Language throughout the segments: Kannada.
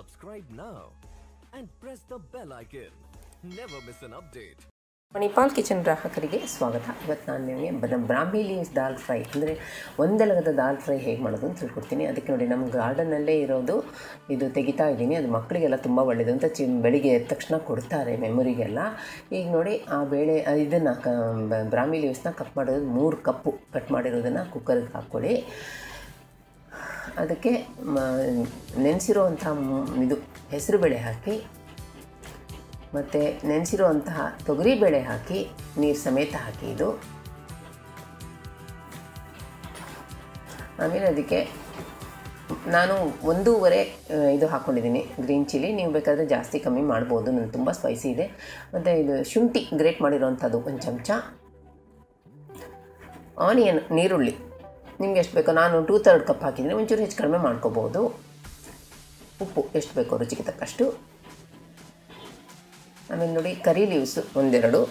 Subscribe now and press the bell icon. Never miss an update. Manipal kitchen ಗ್ರಾಹಕರಿಗೆ ಸ್ವಾಗತ. ಇವತ್ತು ನಾನು ನಿಮಗೆ ಬ್ರಾಹ್ಮಿ ಲೀವ್ಸ್ ದಾಲ್ ಫ್ರೈ ಅಂದರೆ ಒಂದೆಲಗದ ದಾಲ್ ಫ್ರೈ ಹೇಗೆ ಮಾಡೋದು ಅಂತ ತಿಳ್ಕೊಡ್ತೀನಿ. ಅದಕ್ಕೆ ನೋಡಿ ನಮ್ಮ ಗಾರ್ಡನ್ನಲ್ಲೇ ಇರೋದು, ಇದು ತೆಗಿತಾ ಇದ್ದೀನಿ. ಅದು ಮಕ್ಕಳಿಗೆಲ್ಲ ತುಂಬ ಒಳ್ಳೆಯದು ಅಂತ ಚಿ ಬೆಳಿಗ್ಗೆ ಎದ್ದ ತಕ್ಷಣ ಕೊಡ್ತಾರೆ ಮೆಮೊರಿಗೆಲ್ಲ. ಈಗ ನೋಡಿ, ಆ ಬೇಳೆ ಇದನ್ನು ಕ ಬ್ರಾಹ್ಮಿ ಲೀವ್ಸ್ನ ಕಟ್ ಮಾಡೋದು ಮೂರು ಕಪ್ಪು. ಕಟ್ ಮಾಡಿರೋದನ್ನು ಕುಕ್ಕರ್ಗೆ ಹಾಕ್ಕೊಳ್ಳಿ. ಅದಕ್ಕೆ ನೆನೆಸಿರುವಂತಹ ಇದು ಹೆಸರು ಬೇಳೆ ಹಾಕಿ, ಮತ್ತು ನೆನೆಸಿರುವಂತಹ ತೊಗರಿಬೇಳೆ ಹಾಕಿ, ನೀರು ಸಮೇತ ಹಾಕಿ ಇದು. ಆಮೇಲೆ ಅದಕ್ಕೆ ನಾನು ಒಂದೂವರೆ ಇದು ಹಾಕ್ಕೊಂಡಿದ್ದೀನಿ ಗ್ರೀನ್ ಚಿಲ್ಲಿ. ನೀವು ಬೇಕಾದರೆ ಜಾಸ್ತಿ ಕಮ್ಮಿ ಮಾಡ್ಬೋದು ನನಗೆ ತುಂಬ ಸ್ಪೈಸಿ ಇದೆ. ಮತ್ತು ಇದು ಶುಂಠಿ, ಗ್ರೇಟ್ ಮಾಡಿರೋವಂಥದ್ದು ಒಂದು ಚಮಚ. ಆನಿಯನ್, ನೀರುಳ್ಳಿ. ನಿಮ್ಗೆ ಎಷ್ಟು ಬೇಕೋ ನಾನು ಟೂ ತರ್ಡ್ ಕಪ್ ಹಾಕಿದರೆ ಒಂಚೂರು ಹೆಚ್ಚು ಕಡಿಮೆ ಮಾಡ್ಕೋಬೋದು. ಉಪ್ಪು ಎಷ್ಟು ಬೇಕೋ ರುಚಿಗೆ ತಕ್ಕಷ್ಟು. ಆಮೇಲೆ ನೋಡಿ ಕರಿ ಲೀವ್ಸು ಒಂದೆರಡು.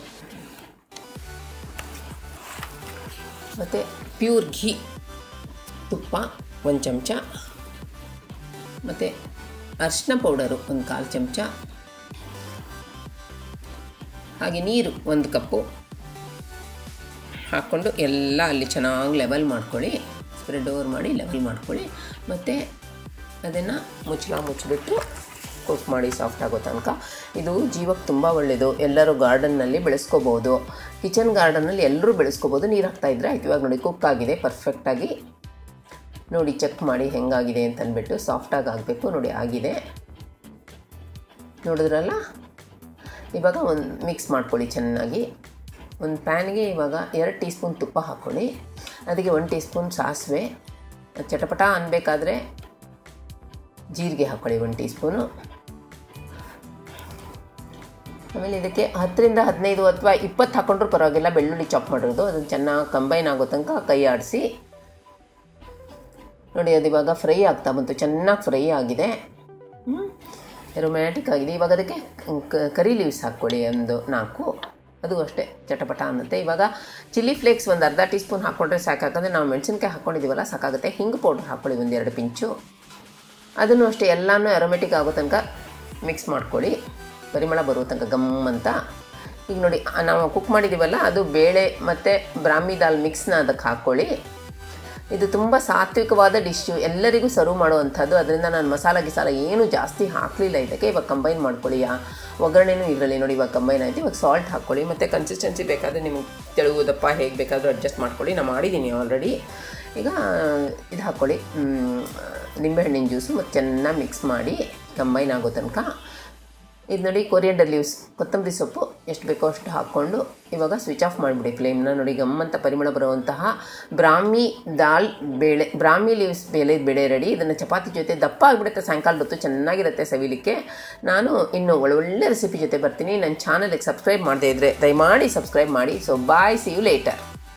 ಮತ್ತು ಪ್ಯೂರ್ ಘೀ ತುಪ್ಪ ಒಂದು ಚಮಚ. ಮತ್ತು ಅರಿಶಿನ ಪೌಡರು ಒಂದು ಕಾಲು ಚಮಚ. ಹಾಗೆ ನೀರು ಒಂದು ಕಪ್ಪು. ಹಾಕ್ಕೊಂಡು ಎಲ್ಲ ಅಲ್ಲಿ ಚೆನ್ನಾಗಿ ಲೆವೆಲ್ ಮಾಡ್ಕೊಳ್ಳಿ. ಸ್ಪ್ರೆಡ್ ಓವರ್ ಮಾಡಿ ಲೆವೆಲ್ ಮಾಡ್ಕೊಳ್ಳಿ. ಮತ್ತು ಅದನ್ನು ಮುಚ್ಚಳ ಮುಚ್ಚಿಬಿಟ್ಟು ಕುಕ್ ಮಾಡಿ ಸಾಫ್ಟ್ ಆಗೋ ತನಕ. ಇದು ಜೀವಕ್ಕೆ ತುಂಬ ಒಳ್ಳೆಯದು ಎಲ್ಲರೂ ಗಾರ್ಡನ್ನಲ್ಲಿ ಬೆಳೆಸ್ಕೋಬೋದು. ಕಿಚನ್ ಗಾರ್ಡನ್ನಲ್ಲಿ ಎಲ್ಲರೂ ಬೆಳೆಸ್ಕೋಬೋದು. ನೀರು ಹಾಕ್ತಾ ಇದ್ದರೆ ಆಯ್ತು. ಇವಾಗ ನೋಡಿ ಕುಕ್ ಆಗಿದೆ. ಪರ್ಫೆಕ್ಟಾಗಿ ನೋಡಿ ಚೆಕ್ ಮಾಡಿ ಹೆಂಗಾಗಿದೆ ಅಂತ ಅಂದ್ಬಿಟ್ಟು ಸಾಫ್ಟಾಗಿ ಆಗಬೇಕು. ನೋಡಿ, ಆಗಿದೆ. ನೋಡಿದ್ರಲ್ಲ? ಇವಾಗ ಒಂದು ಮಿಕ್ಸ್ ಮಾಡ್ಕೊಳ್ಳಿ ಚೆನ್ನಾಗಿ. ಒಂದು ಪ್ಯಾನ್ಗೆ ಇವಾಗ ಎರಡು ಟೀ ಸ್ಪೂನ್ ತುಪ್ಪ ಹಾಕ್ಕೊಳ್ಳಿ. ಅದಕ್ಕೆ ಒಂದು ಟೀ ಸ್ಪೂನ್ ಸಾಸಿವೆ. ಚಟಪಟ ಅನ್ಬೇಕಾದ್ರೆ ಜೀರಿಗೆ ಹಾಕ್ಕೊಳ್ಳಿ ಒಂದು ಟೀ ಸ್ಪೂನು ಆಮೇಲೆ ಇದಕ್ಕೆ ಹತ್ತರಿಂದ ಹದಿನೈದು ಅಥವಾ ಇಪ್ಪತ್ತು ಹಾಕ್ಕೊಂಡ್ರೂ ಪರವಾಗಿಲ್ಲ, ಬೆಳ್ಳುಳ್ಳಿ ಚಾಪ್ ಮಾಡಿರೋದು. ಅದನ್ನು ಚೆನ್ನಾಗಿ ಕಂಬೈನ್ ಆಗೋ ತನಕ ಕೈ ಆಡಿಸಿ. ನೋಡಿ, ಅದು ಇವಾಗ ಫ್ರೈ ಆಗ್ತಾ ಬಂತು. ಚೆನ್ನಾಗಿ ಫ್ರೈ ಆಗಿದೆ. ರೊಮ್ಯಾಟಿಕ್ ಆಗಿದೆ. ಇವಾಗ ಅದಕ್ಕೆ ಕರಿ ಲೀವ್ಸ್ ಹಾಕ್ಕೊಳ್ಳಿ ಒಂದು ನಾಲ್ಕು. ಅದು ಅಷ್ಟೇ ಚಟಪಟ ಅನ್ನುತ್ತೆ. ಇವಾಗ ಚಿಲ್ಲಿ ಫ್ಲೇಕ್ಸ್ ಒಂದು ಅರ್ಧ ಟೀ ಸ್ಪೂನ್ ಹಾಕ್ಕೊಂಡ್ರೆ ಸಾಕಾಗಂದ್ರೆ ನಾವು ಮೆಣಸಿನ್ಕಾಯಿ ಹಾಕ್ಕೊಂಡಿದ್ದೀವಲ್ಲ ಸಾಕಾಗುತ್ತೆ. ಹಿಂಗೆ ಪೌಡ್ರ್ ಹಾಕ್ಕೊಳ್ಳಿ ಒಂದು ಎರಡು ಪಿಂಚು. ಅದನ್ನು ಅಷ್ಟೇ ಎಲ್ಲನೂ ಅರೋಮೆಟಿಕ್ ಆಗೋ ತನಕ ಮಿಕ್ಸ್ ಮಾಡ್ಕೊಳ್ಳಿ. ಪರಿಮಳ ಬರೋ ತನಕ ಗಮ್ ಅಂತ. ಈಗ ನೋಡಿ, ನಾವು ಕುಕ್ ಮಾಡಿದ್ದೀವಲ್ಲ ಅದು ಬೇಳೆ ಮತ್ತು ಬ್ರಾಹ್ಮಿ ದಾಲ್ ಮಿಕ್ಸ್ನ ಅದಕ್ಕೆ ಹಾಕ್ಕೊಳ್ಳಿ ಇದು ತುಂಬ ಸಾತ್ವಿಕವಾದ ಡಿಶ್ಶು ಎಲ್ಲರಿಗೂ ಸರ್ವ್ ಮಾಡುವಂಥದ್ದು. ಅದರಿಂದ ನಾನು ಮಸಾಲ ಗಿಸಾಲ ಏನು ಜಾಸ್ತಿ ಹಾಕಲಿಲ್ಲ ಇದಕ್ಕೆ. ಇವಾಗ ಕಂಬೈನ್ ಮಾಡ್ಕೊಳ್ಳಿ. ಒಗ್ಗರಣೆನೂ ಇದರಲ್ಲಿ ನೋಡಿ ಇವಾಗ ಕಂಬೈನ್ ಆಯಿತು. ಇವಾಗ ಸಾಲ್ಟ್ ಹಾಕ್ಕೊಳ್ಳಿ. ಮತ್ತು ಕನ್ಸಿಸ್ಟೆನ್ಸಿ ಬೇಕಾದರೆ ನಿಮಗೆ ತೆಳುವುದಪ್ಪ ಹೇಗೆ ಬೇಕಾದರೂ ಅಡ್ಜಸ್ಟ್ ಮಾಡ್ಕೊಳ್ಳಿ. ನಾನು ಮಾಡಿದ್ದೀನಿ ಆಲ್ರೆಡಿ ಈಗ ಇದು ಹಾಕ್ಕೊಳ್ಳಿ. ನಿಂಬೆಹಣ್ಣಿನ ಜ್ಯೂಸು ಮತ್ತು ಚೆನ್ನಾಗಿ ಮಿಕ್ಸ್ ಮಾಡಿ ಕಂಬೈನ್ ಆಗೋ ತನಕ ಇದು ನೋಡಿ ಕೊರಿಯಂಡರ್ ಲೀವ್ಸ್ ಕೊತ್ತಂಬರಿ ಸೊಪ್ಪು ಎಷ್ಟು ಬೇಕೋ ಅಷ್ಟು ಹಾಕ್ಕೊಂಡು ಇವಾಗ ಸ್ವಿಚ್ ಆಫ್ ಮಾಡಿಬಿಡಿ ಫ್ಲೇಮ್ನ ನೋಡಿ ಗಮ್ಮಂತ ಪರಿಮಳ ಬರುವಂತಹ ಬ್ರಾಹ್ಮಿ ದಾಲ್ ಬೇಳೆ, ಬ್ರಾಹ್ಮಿ ಲೀವ್ಸ್ ಬೇಳೆ ಬೇಳೆ ರೆಡಿ. ಇದನ್ನು ಚಪಾತಿ ಜೊತೆ ದಪ್ಪ ಆಗಿಬಿಡುತ್ತೆ. ಸಾಯಂಕಾಲದ ಹೊತ್ತು ಚೆನ್ನಾಗಿರುತ್ತೆ ಸವಿಲಿಕ್ಕೆ. ನಾನು ಇನ್ನು ಒಳ್ಳೊಳ್ಳೆ ರೆಸಿಪಿ ಜೊತೆ ಬರ್ತೀನಿ. ನನ್ನ ಚಾನಲಿಗೆ ಸಬ್ಸ್ಕ್ರೈಬ್ ಮಾಡದೇ ಇದ್ದರೆ ದಯಮಾಡಿ ಸಬ್ಸ್ಕ್ರೈಬ್ ಮಾಡಿ. So bye see you later